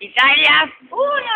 Italia, Uno!